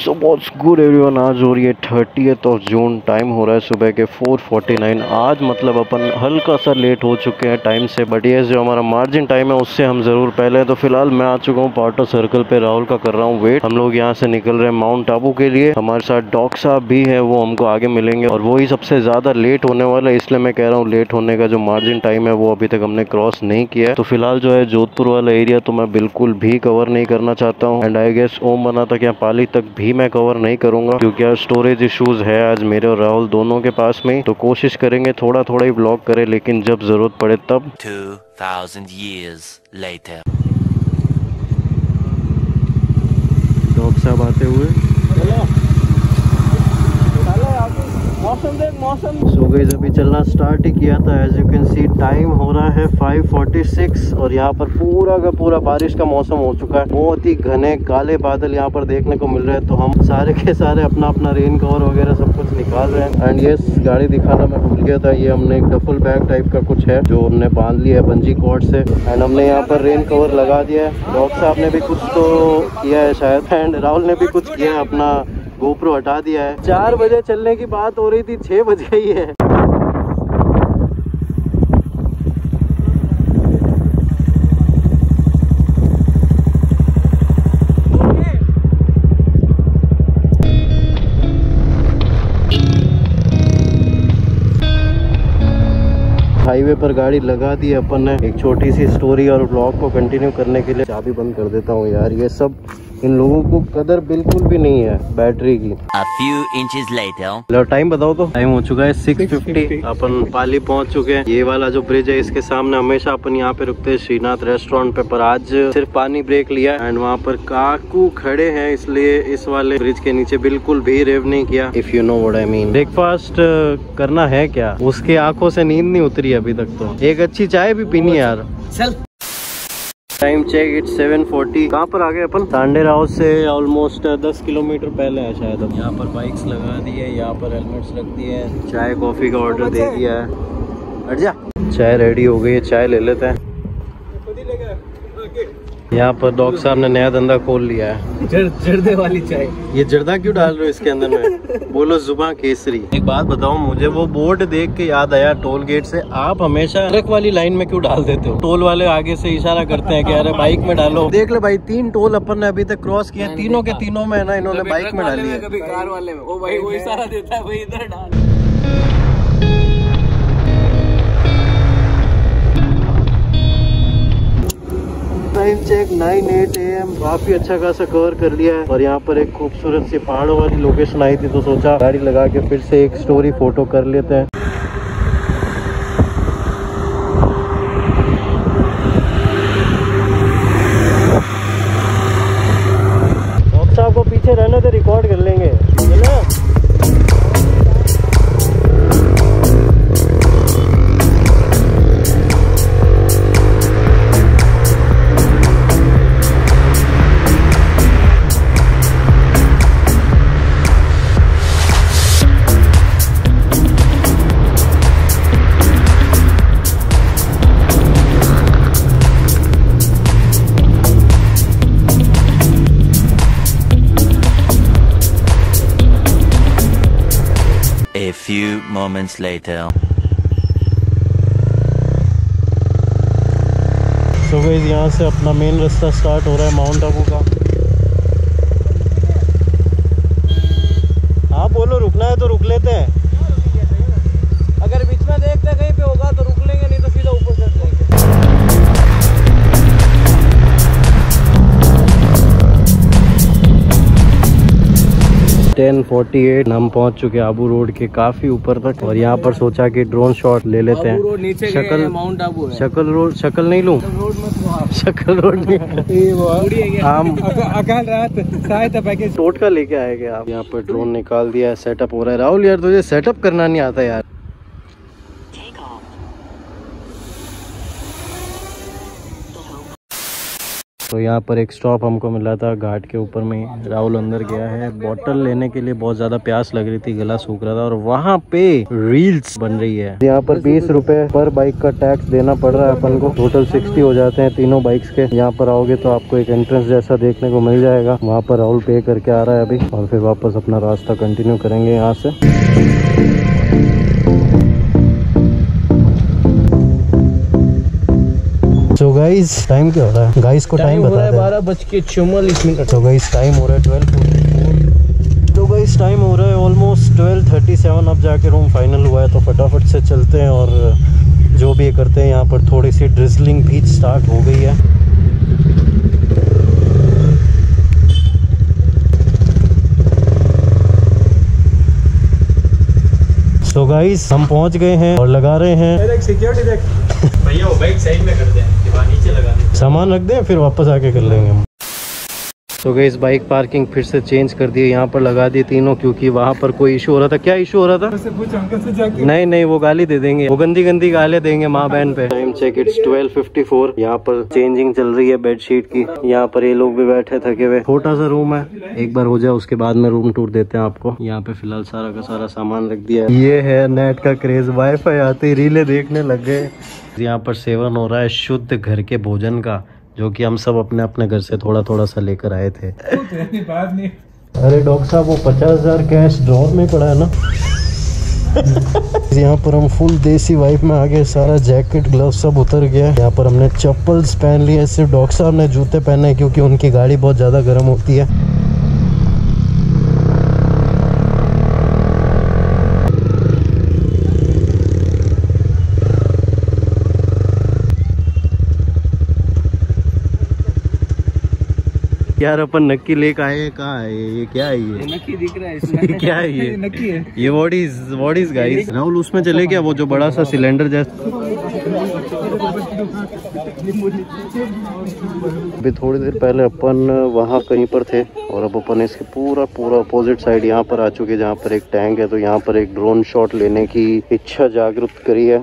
So what's good everyone आज हो रही है थर्टी ऑफ़ जून टाइम हो रहा है सुबह के 4:49 आज मतलब अपन हल्का सा लेट हो चुके हैं टाइम से बट ये जो हमारा मार्जिन टाइम है, उससे हम ज़रूर पहले हैं। तो फ़िलहाल मैं आ चुका हूँ पार्टो सर्कल पे। राहुल का कर रहा हूँ वेट हम लोग यहाँ से निकल रहे हैं माउंट आबू के लिए। हमारे साथ डॉग साहब भी है, वो हमको आगे मिलेंगे। और वही सबसे ज़्यादा लेट होने वाला है, इसलिए मैं कह रहा हूँ लेट होने का जो मार्जिन टाइम है, वो अभी तक हमने क्रॉस नहीं किया है। तो फ़िलहाल जो है जोधपुर वाला एरिया तो मैं बिल्कुल भी कवर नहीं करना चाहता हूँ। एंड आई गेस ओम बना तक या पाली तक भी मैं कवर नहीं करूँगा क्योंकि आज स्टोरेज इशूज़ है आज मेरे और राहुल दोनों के पास में तो कोशिश करेंगे थोड़ा थोड़ा ही ब्लॉग करें लेकिन जब ज़रूरत पड़े तब। 2000 years later. डॉग साहब आते हुए। सो गई अभी चलना स्टार्ट ही किया था. As you can see time हो रहा है 5:46 और यहाँ पर पूरा का पूरा बारिश का मौसम हो चुका है. बहुत ही घने, काले बादल यहाँ पर देखने को मिल रहे हैं. तो हम सारे के सारे अपना अपना रेन कवर वगैरह सब कुछ निकाल रहे हैं. एंड ये गाड़ी दिखाना मैं भूल गया था. ये हमने एक डफल बैग टाइप का कुछ है जो हमने बाँध लिया है बंजी कॉर्ड से. एंड हमने यहाँ पर रेन कवर लगा दिया है. डॉग साहब ने भी कुछ तो किया है शायद. एंड राहुल ने भी कुछ किया है अपना गोप्रो हटा दिया है। चार बजे चलने की बात हो रही थी, छह बज गई है। हाईवे पर गाड़ी लगा दी अपन ने। एक छोटी सी स्टोरी और ब्लॉग को कंटिन्यू करने के लिए चाबी बंद कर देता हूँ यार, ये सब। इन लोगों को कदर बिल्कुल भी नहीं है बैटरी की। A few inches later. लो टाइम बताओ तो। टाइम हो चुका है 6:50 अपन पाली पहुँच चुके हैं। ये वाला जो ब्रिज है इसके सामने हमेशा अपन यहाँ पे रुकते हैं श्रीनाथ रेस्टोरेंट पे। पर आज सिर्फ़ पानी ब्रेक लिया एंड वहाँ पर काकू खड़े हैं इसलिए इस वाले ब्रिज के नीचे बिल्कुल भी रेव नहीं किया। If you know what I mean breakfast करना है क्या? उसके आँखों से नींद नहीं उतरी अभी तक तो। एक अच्छी चाय भी पीनी है यार। चल। टाइम चेक इट 740 कहाँ पर आ गए अपन? तांडे राव से ऑलमोस्ट 10 किलोमीटर पहले है शायद अब। यहाँ पर बाइक्स लगा दी है यहाँ पर हेलमेट्स रख दिए है चाय कॉफ़ी का ऑर्डर दे दिया। है हट जा। चाय रेडी हो गई है चाय ले लेते हैं। यहाँ पर डॉग साहब ने नया धंधा खोल लिया है। जर्दे वाली चाय। ये जर्दा क्यों डाल रहे हो इसके अंदर में? बोलो जुबा केसरी। एक बात बताओ मुझे वो बोर्ड देख के याद आया टोल गेट से। आप हमेशा ट्रक वाली लाइन में क्यों डाल देते हो? टोल वाले आगे से इशारा करते हैं कि अरे बाइक में डालो। देख ले भाई तीन टोल अपन ने अभी तक क्रॉस किया तीनों के तीनों में है ना इन्होंने बाइक में डाली है। कभी कार वाले में। वो भाई वो इशारा देता है भाई इधर डाल। टाइम चेक 9 8 एम काफ़ी अच्छा खासा कवर कर लिया है। और यहाँ पर एक खूबसूरत सी पहाड़ों वाली लोकेशन आई थी तो सोचा गाड़ी लगा के फिर से एक स्टोरी फ़ोटो कर लेते हैं। Few moments later. सो गई यहाँ से अपना मेन रास्ता स्टार्ट हो रहा है माउंट आबू का। 10:48 हम पहुँच चुके आबू रोड के काफ़ी ऊपर तक और यहाँ पर सोचा कि ड्रोन शॉट ले लेते हैं। शक्ल माउंट आबू शक्ल रोड शक्ल नहीं लू? शक्ल रोड नहीं। आम टोटका लेके आएगा आप? यहाँ पर ड्रोन निकाल दिया सेटअप हो रहा है। राहुल यार तुझे सेटअप करना नहीं आता यार। तो यहाँ पर एक स्टॉप हमको मिला था, घाट के ऊपर में राहुल अंदर गया है। बॉटल लेने के लिए बहुत ज़्यादा प्यास लग रही थी, गला सूख रहा था और वहाँ पे रील्स बन रही है। यहाँ पर बीस रूपए पर बाइक का टैक्स देना पड़ रहा है अपन को। टोटल सिक्सटी हो जाते हैं तीनों बाइक्स के। यहाँ पर आओगे तो आपको एक एंट्रेंस जैसा देखने को मिल जाएगा। वहाँ पर राहुल पे करके आ रहा है अभी और फिर वापस अपना रास्ता कंटिन्यू करेंगे यहाँ से। सो गाइस टाइम क्या हो रहा है? गाइस को टाइम बता दे। बारह बज के चौवालीस मिनट। तो गाइस टाइम हो रहा है ट्वेल्व तो गाइस टाइम हो रहा है ऑलमोस्ट ट्वेल्व थर्टी सेवन अब जाके रूम फाइनल हुआ है तो फटाफट से चलते हैं और जो भी ये करते हैं यहाँ पर थोड़ी सी ड्रिजलिंग भी स्टार्ट हो गई है। सो so गाइस हम पहुँच गए हैं और लगा रहे हैं। सिक्योरिटी देख। भैया वो बाइक साइड में कर दे नीचे लगा सामान रख दें, फिर वापस आके कर लेंगे हम। तो गई इस बाइक पार्किंग फिर से चेंज कर दी यहाँ पर लगा दी तीनों क्योंकि वहाँ पर कोई इशू हो रहा था। क्या इशू हो रहा था? नहीं नहीं वो गाली दे देंगे। वो गंदी गंदी गालियाँ देंगे माँ बहन पे। Time check it's twelve fifty four यहाँ पर चेंजिंग चल रही है बेडशीट की। यहाँ पर ये लोग भी बैठे थके हुए। छोटा सा रूम है। एक बार हो जाए उसके बाद में रूम टूर देते हैं आपको। यहाँ पे फ़िलहाल सारा का सारा सामान रख दिया है। ये है नेट का क्रेज वाईफाई आते ही रीले देखने लग गए। यहाँ पर सेवन हो रहा है शुद्ध घर के भोजन का। जो कि हम सब अपने अपने घर से थोड़ा थोड़ा सा लेकर आए थे। अरे डॉक्टर साहब वो पचास हज़ार कैश ड्रॉर में पड़ा है ना? यहाँ पर हम फुल देसी वाइफ में आ गए सारा जैकेट ग्लव सब उतर गया यहाँ पर हमने चप्पल्स पहन लिए सिर्फ़ डॉक्टर साहब ने जूते पहने क्योंकि उनकी गाड़ी बहुत ज़्यादा गर्म होती है। यार अपन नक्की लेक आए हैं, कहाँ है ये? क्या है ये? नक्की दिख रहा है इसमें। क्या है ये? नक्की है। ये what is what is guys Rahul उसमें चले क्या वो जो बड़ा सा सिलेंडर जैसा? अभी थोड़ी देर पहले अपन वहाँ कहीं पर थे और अब अपन इसके पूरा पूरा अपोजिट साइड यहाँ पर आ चुके हैं जहाँ पर एक टैंक है तो यहाँ पर एक ड्रोन शॉट लेने की इच्छा जागृत करी है।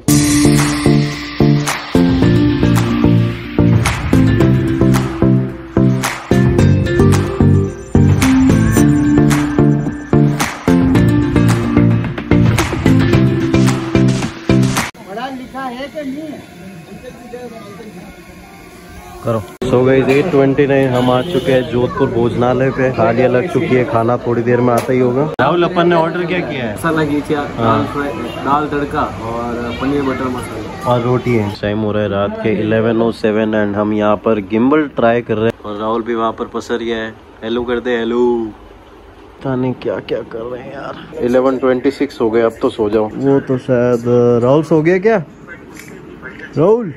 करो। सो गई एट ट्वेंटी नाइन हम आ चुके हैं जोधपुर भोजनालय पे। थालियाँ लग चुकी है खाना थोड़ी देर में आता ही होगा। राहुल अपन ने ऑर्डर क्या किया है? मसाला खींचा दाल फ्राई दाल तड़का और पनीर बटर मसाला। और रोटी है। टाइम हो रहा है रात के 11:07 एंड हम यहाँ पर गिम्बल ट्राई कर रहे हैं। और राहुल भी वहाँ पर पसर गया है। हेलो कर दे हेलो पता नहीं क्या क्या कर रहे हैं यार। 11:26 हो गए अब तो सो जाओ। वो तो शायद राहुल सो गया क्या? राहुल